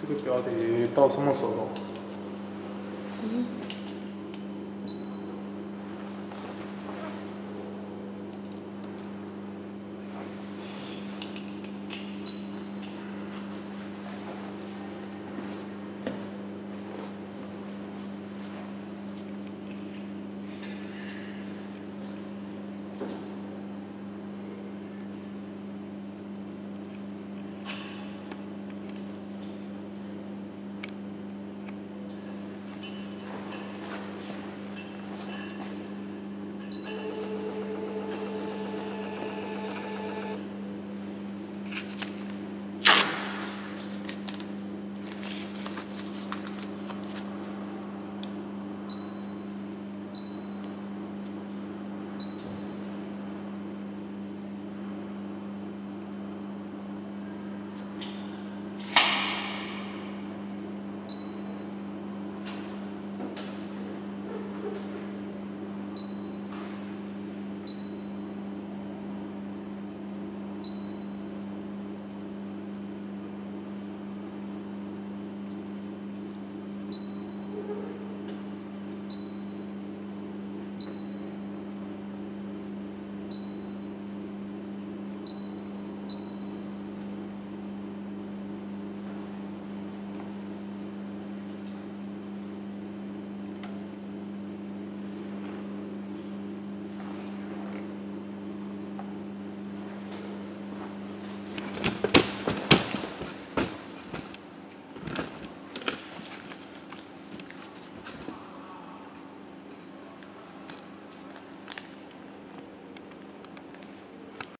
这个表得到什么时候？